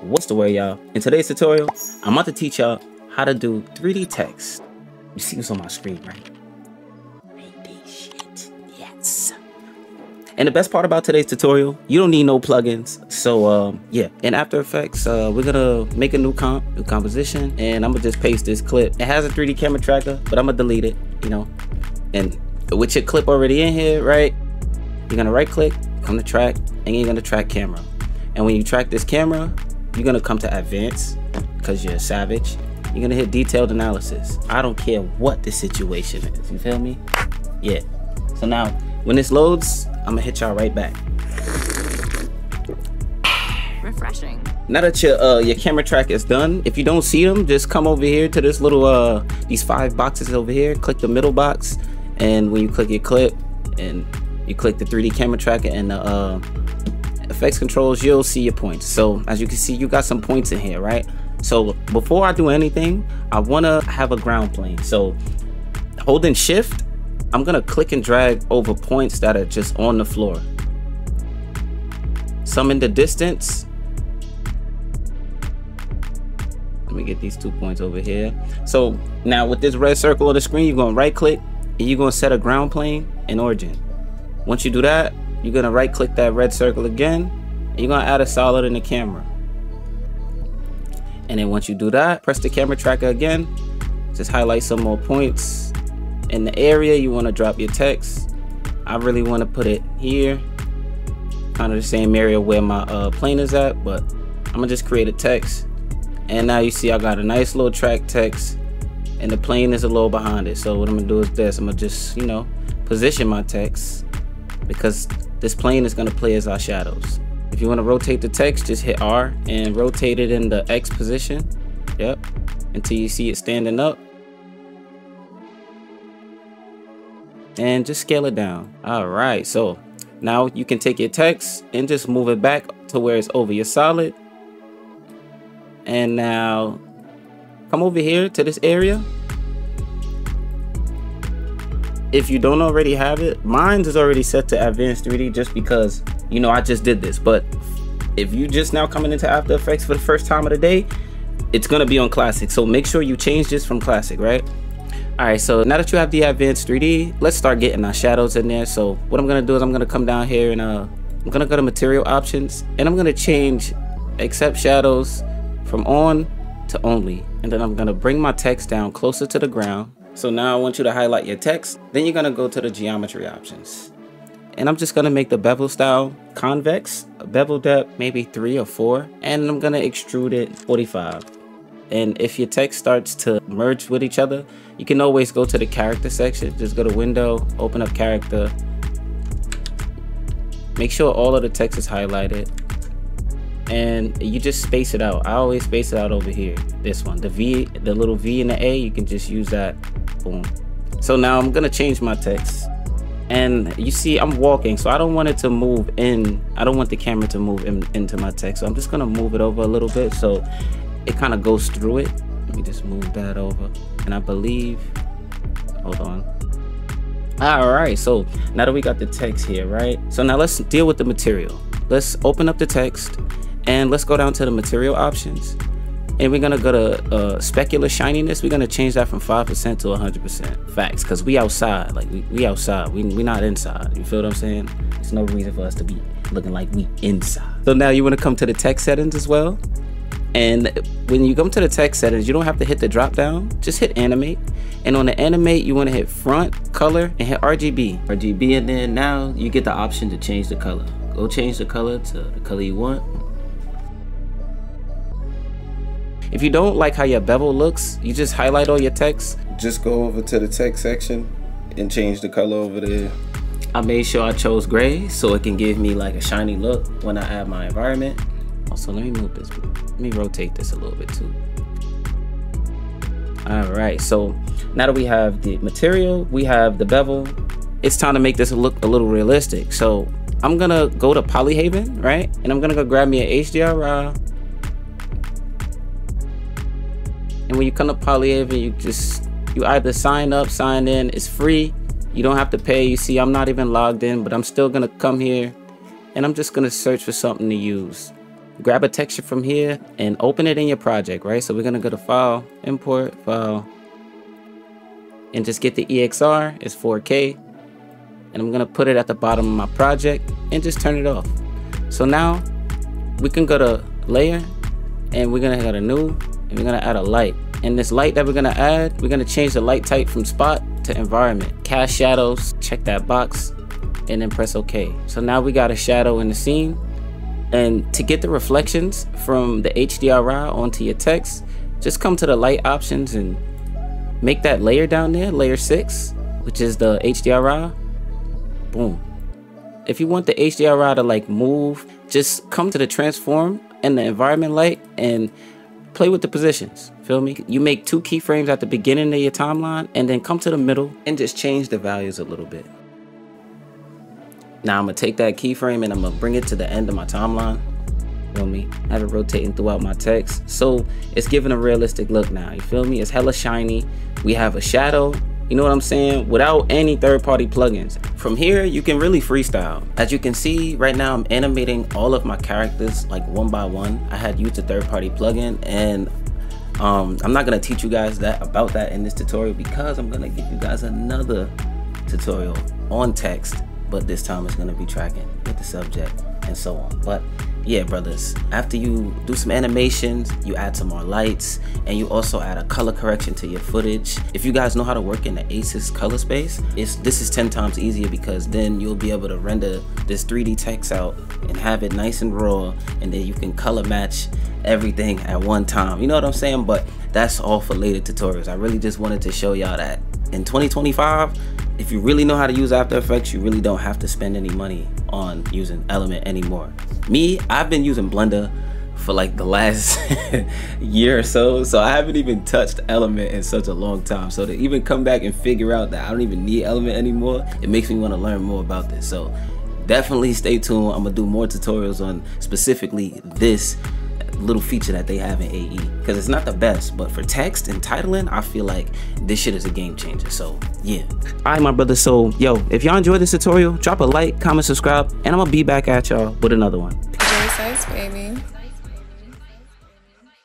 What's the word, y'all? In today's tutorial, I'm about to teach y'all how to do 3D text. You see what's on my screen, right? 3D shit, yes. And the best part about today's tutorial, you don't need no plugins. So um, yeah, in After Effects, uh, we're gonna make a new comp, new composition, and I'm gonna just paste this clip. It has a 3D camera tracker, but I'm gonna delete it, you know. And with your clip already in here, right? You're gonna right click, come to track, and you're gonna track camera. And when you track this camera, you're gonna come to advanced because you're a savage. You're gonna hit detailed analysis. I don't care what the situation is. You feel me? Yeah. So now when this loads, I'm gonna hit y'all right back. Refreshing. Now that your uh, your camera track is done, if you don't see them, just come over here to this little uh these five boxes over here. Click the middle box, and when you click your clip, and you click the 3D camera tracker and the uh, effects controls, you'll see your points. So as you can see, you got some points in here, right? So before I do anything, I wanna have a ground plane. So holding shift, I'm gonna click and drag over points that are just on the floor. Some in the distance. Let me get these two points over here. So now with this red circle on the screen, you're gonna right click and you're gonna set a ground plane in origin. Once you do that, you're gonna right click that red circle again and you're gonna add a solid in the camera. And then once you do that, press the camera tracker again, just highlight some more points. In the area you wanna drop your text. I really wanna put it here, kind of the same area where my uh, plane is at, but I'm gonna just create a text. And now you see I got a nice little track text and the plane is a little behind it. So what I'm gonna do is this, I'm gonna just, you know, position my text because this plane is gonna play as our shadows. If you wanna rotate the text, just hit R and rotate it in the X position. Yep, until you see it standing up. And just scale it down. All right, so now you can take your text and just move it back to where it's over your solid. And now come over here to this area if you don't already have it, mine is already set to advanced 3D just because, you know, I just did this. But if you just now coming into After Effects for the first time of the day, it's gonna be on classic. So make sure you change this from classic, right? All right, so now that you have the advanced 3D, let's start getting our shadows in there. So what I'm gonna do is I'm gonna come down here and uh, I'm gonna go to material options and I'm gonna change accept shadows from on to only. And then I'm gonna bring my text down closer to the ground so now I want you to highlight your text. Then you're gonna go to the geometry options. And I'm just gonna make the bevel style convex, bevel depth maybe three or four, and I'm gonna extrude it 45. And if your text starts to merge with each other, you can always go to the character section. Just go to window, open up character. Make sure all of the text is highlighted and you just space it out. I always space it out over here. This one, the V, the little V and the A, you can just use that boom. So now I'm gonna change my text. And you see I'm walking, so I don't want it to move in. I don't want the camera to move in, into my text. So I'm just gonna move it over a little bit so it kind of goes through it. Let me just move that over. And I believe, hold on. All right, so now that we got the text here, right? So now let's deal with the material. Let's open up the text and let's go down to the material options and we're gonna go to uh, specular shininess. We're gonna change that from five percent to hundred percent. Facts, cause we outside, like we, we outside. We we not inside. You feel what I'm saying? There's no reason for us to be looking like we inside. So now you wanna come to the text settings as well. And when you come to the text settings, you don't have to hit the drop down. Just hit animate. And on the animate, you wanna hit front, color, and hit RGB. RGB, and then now you get the option to change the color. Go change the color to the color you want if you don't like how your bevel looks, you just highlight all your text. Just go over to the text section and change the color over there. I made sure I chose gray so it can give me like a shiny look when I add my environment. Also, let me move this, let me rotate this a little bit too. All right, so now that we have the material, we have the bevel, it's time to make this look a little realistic. So I'm gonna go to Polyhaven, right? And I'm gonna go grab me an HDRI And when you come to Polyhaven, you just you either sign up, sign in. It's free. You don't have to pay. You see, I'm not even logged in, but I'm still gonna come here and I'm just gonna search for something to use. grab a texture from here and open it in your project, right? So we're gonna go to File, Import, File, and just get the EXR, it's 4K. And I'm gonna put it at the bottom of my project and just turn it off. So now we can go to Layer and we're gonna go to New and we're gonna add a light. And this light that we're gonna add, we're gonna change the light type from spot to environment. Cast shadows, check that box, and then press OK. So now we got a shadow in the scene. And to get the reflections from the HDRI onto your text, just come to the light options and make that layer down there, layer six, which is the HDRI. Boom. If you want the HDRI to like move, just come to the transform and the environment light and play with the positions. Feel me? You make two keyframes at the beginning of your timeline and then come to the middle and just change the values a little bit. Now I'm gonna take that keyframe and I'm gonna bring it to the end of my timeline. Feel me? Have it rotating throughout my text. So it's giving a realistic look now. You feel me? It's hella shiny. We have a shadow. You know what I'm saying? Without any third-party plugins. From here, you can really freestyle. As you can see, right now I'm animating all of my characters like one by one. I had used a third-party plugin and um, I'm not gonna teach you guys that about that in this tutorial because I'm gonna give you guys another tutorial on text but this time it's to be tracking with the subject and so on. But yeah, brothers, after you do some animations, you add some more lights, and you also add a color correction to your footage. If you guys know how to work in the ACES color space, it's, this is 10 times easier because then you'll be able to render this 3D text out and have it nice and raw, and then you can color match everything at one time. You know what I'm saying? But that's all for later tutorials. I really just wanted to show y'all that in 2025, if you really know how to use After Effects, you really don't have to spend any money on using Element anymore. Me, I've been using Blender for like the last year or so, so I haven't even touched Element in such a long time. So to even come back and figure out that I don't even need Element anymore, it makes me want to learn more about this. So definitely stay tuned. I'm gonna do more tutorials on specifically this little feature that they have in AE because it's not the best, but for text and titling, I feel like this shit is a game changer. So yeah. All right, my brother. So yo, if y'all enjoyed this tutorial, drop a like, comment, subscribe, and I'm gonna be back at y'all with another one. J baby.